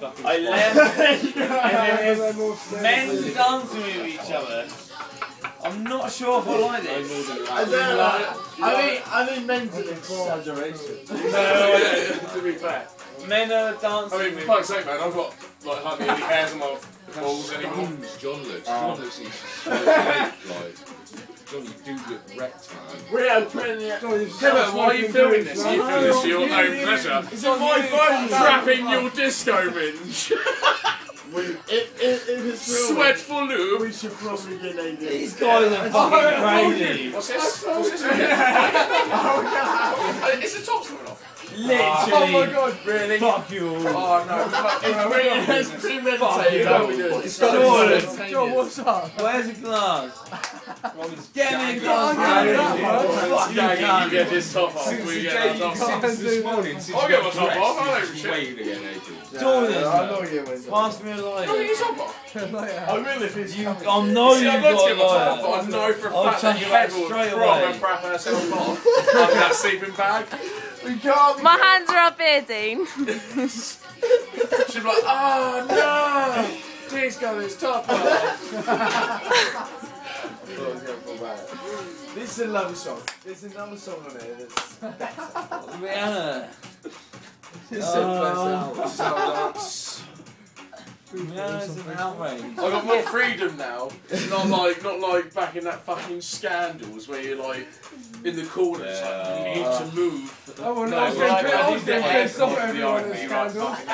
fucking. I left, and then there's men dancing with each other. I'm not sure if I like I this. know that I you don't like- know. I think I think mental exaggeration. yeah, to be fair. Men are dancing I mean, for fuck's sake, man, I've got like hardly any hairs on my balls anymore. John looks. Oh. John looks ah. he's so like, like. John, do look wrecked, man. We're opening it. Yeah, but why are you filming this? Are you filming this for your own pleasure? It's on my phone. Trapping your disco binge. We, if, if, if it's real, Sweat for lube. we should probably get naked. These guys are fucking crazy. What's this? What's this? Uh, Is the top coming off? Literally. Oh my god, Really? Fuck you all. Oh no. fuck, It's, no, pre- we're it's premeditated. Fuck you. It's Jordan. John, what's up? Where's the glass? Get me a glass. yeah, man. Fuck you, Gang, you cunt. get this top off. Since We the get day our top off. since this morning, since I'll get my top off, I don't dressed, give a you're waiting to get naked. Jordan, Yeah, I know you went. pass me a you lighter. get top off. I Later. will if it's You. I know you've I'd like to got get my top off, a lighter. I know for a I'll fact that chuck you it back will straight proper away. crap herself off. That sleeping bag. We can't. My hands are up here, Dean. She'd be like, oh no! Dean's got his top off. This is another song. There's another song on there that's Rihanna. this Oh. is first out. Rihanna's an outrage. I got more freedom now. Not like, not like back in that fucking scandals where you're like in the corners, like you need to move. Oh, well, No, no, I was well, getting I- I pissed need off everyone con in behind